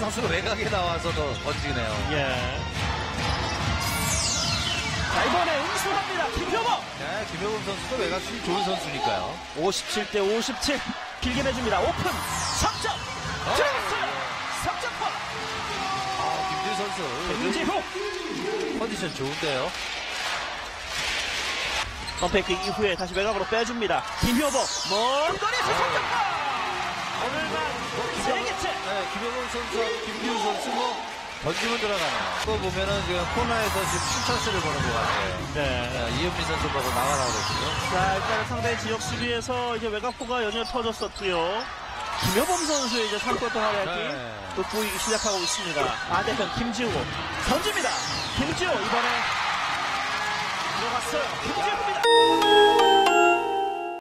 선수가 외곽에 나와서도 던지네요. 예. 자, 이번에 응수합니다. 김효범. 네, 김효범 선수도 외곽슛이 좋은 선수니까요. 57대 57. 길게 내줍니다. 오픈. 3점. 들어갔어요. 3점파. 아, 김준 선수. 김지호. 컨디션 좋은데요. 펌페이크 이후에 다시 외곽으로 빼줍니다. 김효범. 먼 거리에서 3점파. 오늘만 세 개째. 네, 김효범 선수 뭐 던지면 들어가네요. 그거 보면은 지금 코너에서 지금 춘찬스를 보는 것 같아요. 네. 네, 이현민 선수 보고 나가라고 그랬거든요. 자, 일단 상대 지역 수비에서 이제 외곽포가 연이어 터졌었고요. 김효범 선수의 이제 3쿼터 활약이 네. 또 보이기 시작하고 있습니다. 반대편 김지호 던집니다. 김지호 이번에 들어갔어요. 김지호